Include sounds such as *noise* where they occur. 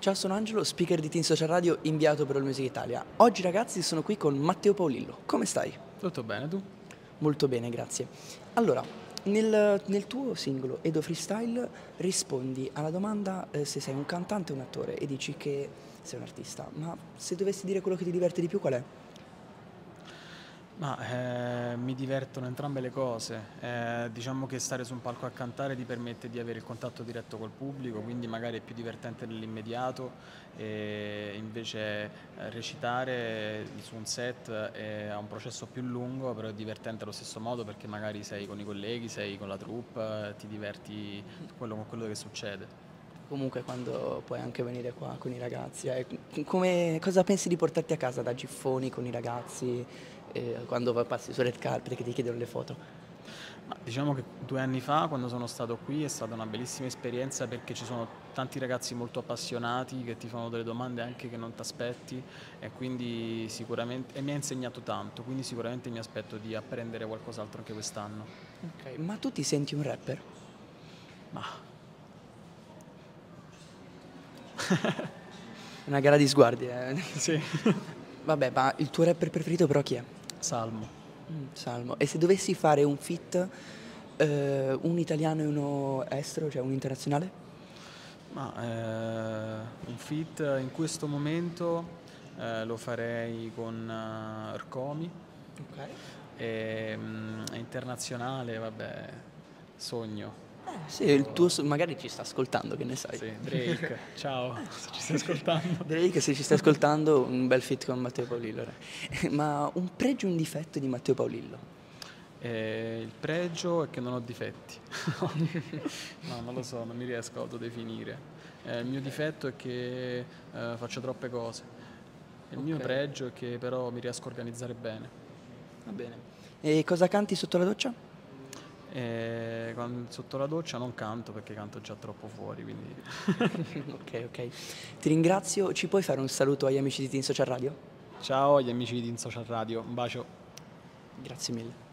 Ciao, sono Angelo, speaker di Team Social Radio, inviato per All Music Italia. Oggi ragazzi sono qui con Matteo Paolillo. Come stai? Tutto bene, tu? Molto bene, grazie. Allora, nel, nel tuo singolo Edo Freestyle rispondi alla domanda eh, se sei un cantante o un attore e dici che sei un artista, ma se dovessi dire quello che ti diverte di più qual è? Ma eh, mi divertono entrambe le cose. Eh, diciamo che stare su un palco a cantare ti permette di avere il contatto diretto col pubblico, quindi magari è più divertente nell'immediato, e invece eh, recitare su un set è un processo più lungo, però è divertente allo stesso modo perché magari sei con i colleghi, sei con la troupe, ti diverti quello, con quello che succede. Comunque quando puoi anche venire qua con i ragazzi, eh, come, cosa pensi di portarti a casa da Giffoni con i ragazzi eh, quando passi su Red Carpet che ti chiedono le foto? Ma diciamo che due anni fa quando sono stato qui è stata una bellissima esperienza perché ci sono tanti ragazzi molto appassionati che ti fanno delle domande anche che non ti aspetti e quindi sicuramente e mi ha insegnato tanto, quindi sicuramente mi aspetto di apprendere qualcos'altro anche quest'anno. Ok, ma tu ti senti un rapper? Ma *laughs* Una gara di sguardi, eh. Sì. *laughs* Vabbè, ma il tuo rapper preferito però chi è? Salmo. Mm, Salmo. E se dovessi fare un fit, eh, un italiano e uno estero, cioè un internazionale? Ma eh, un fit in questo momento eh, lo farei con uh, Ercomi. Ok. E, um, internazionale, vabbè, sogno. Eh, sì, il tuo, magari ci sta ascoltando, che ne sai? Sì, Drake, *laughs* ciao, se ci stai ascoltando. Drake, se ci stai ascoltando, un bel fit con Matteo Paolillo. *laughs* Ma un pregio e un difetto di Matteo Paolillo? Eh, il pregio è che non ho difetti. *laughs* no, non lo so, non mi riesco a autodefinire. Eh, il mio difetto è che eh, faccio troppe cose. Il okay. mio pregio è che però mi riesco a organizzare bene. Va bene. E cosa canti sotto la doccia? E sotto la doccia non canto perché canto già troppo fuori. Quindi... *laughs* ok, ok. Ti ringrazio. Ci puoi fare un saluto agli amici di Team Social Radio? Ciao agli amici di Team Social Radio. Un bacio. Grazie mille.